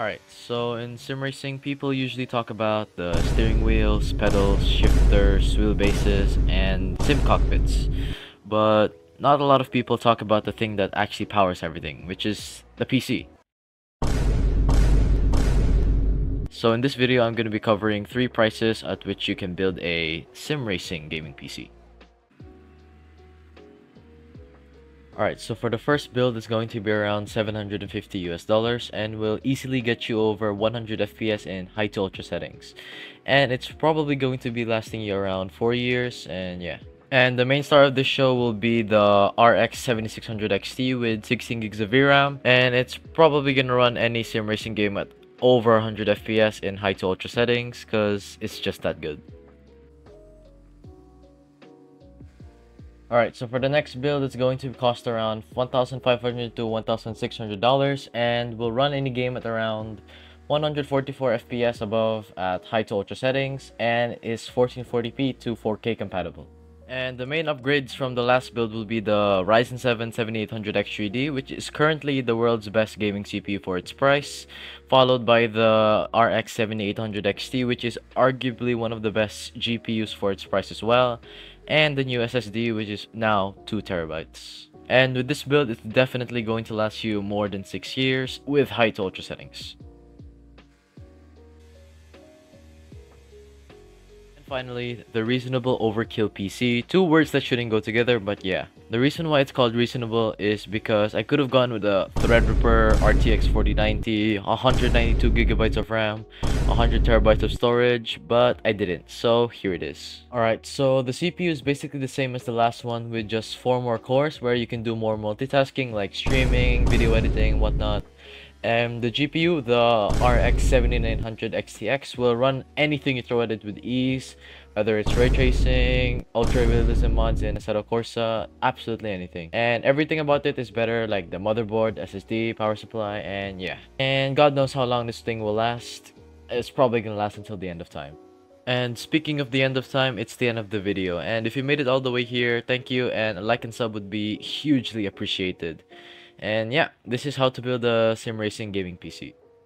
Alright, so in sim racing, people usually talk about the steering wheels, pedals, shifters, wheelbases, and sim cockpits. But not a lot of people talk about the thing that actually powers everything, which is the PC. So in this video, I'm going to be covering three prices at which you can build a sim racing gaming PC. Alright, so for the first build, it's going to be around 750 US dollars and will easily get you over 100 FPS in high to ultra settings. And it's probably going to be lasting you around 4 years and yeah. And the main star of this show will be the RX 7600 XT with 16 gigs of VRAM and it's probably gonna run any sim racing game at over 100 FPS in high to ultra settings because it's just that good. Alright, so for the next build, it's going to cost around 1,500 to $1,600 and will run any game at around 144 FPS above at high to ultra settings and is 1440p to 4K compatible. And the main upgrades from the last build will be the Ryzen 7 7800X3D, which is currently the world's best gaming CPU for its price, followed by the RX 7800 XT, which is arguably one of the best GPUs for its price as well, and the new SSD which is now 2 terabytes. And with this build, it's definitely going to last you more than 6 years with high to ultra settings. Finally, the reasonable overkill PC. Two words that shouldn't go together, but yeah. The reason why it's called reasonable is because I could have gone with a Threadripper RTX 4090, 192 gigabytes of RAM, 100 terabytes of storage, but I didn't, so here it is. Alright, so the CPU is basically the same as the last one with just 4 more cores where you can do more multitasking like streaming, video editing, whatnot. And the GPU, the RX 7900 XTX, will run anything you throw at it with ease, whether it's ray tracing, ultra realism mods in Assetto Corsa, absolutely anything. And everything about it is better, like the motherboard, SSD, power supply, and yeah. And God knows how long this thing will last. It's probably gonna last until the end of time. And speaking of the end of time, it's the end of the video. And if you made it all the way here, thank you, and a like and sub would be hugely appreciated. And yeah, this is how to build a sim racing gaming PC.